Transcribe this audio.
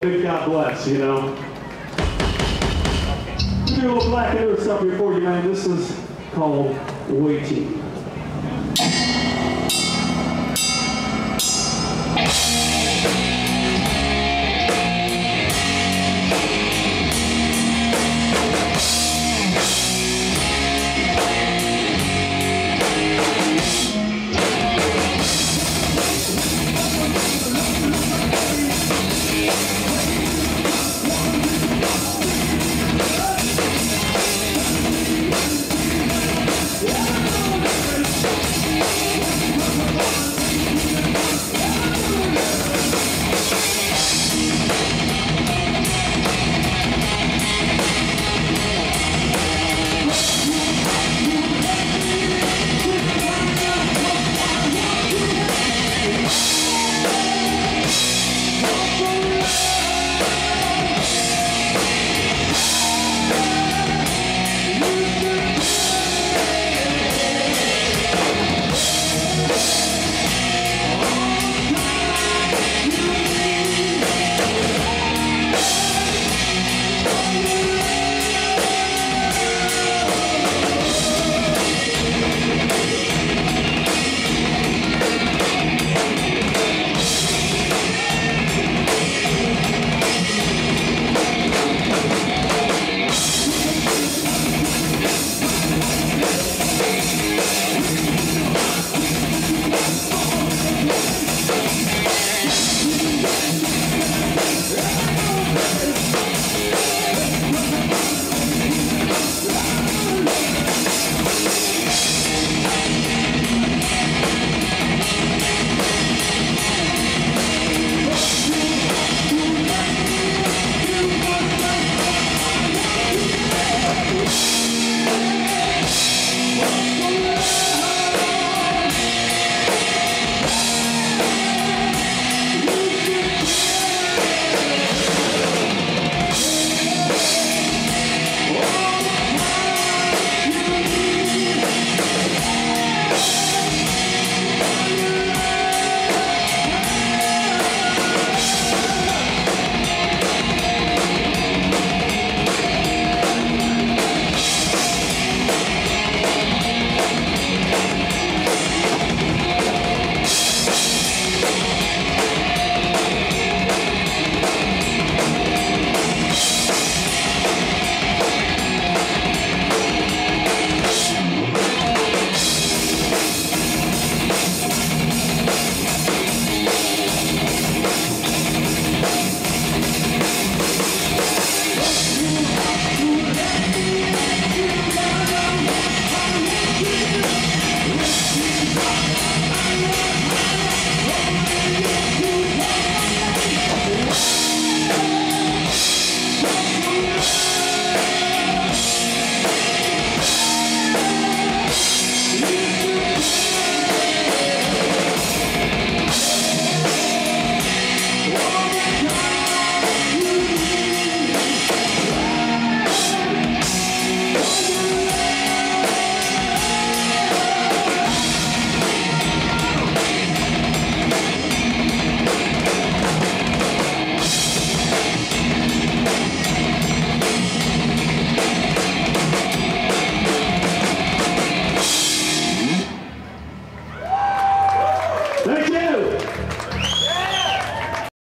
big God bless, you know. Do a little black and stuff before you, man. This is called waiting.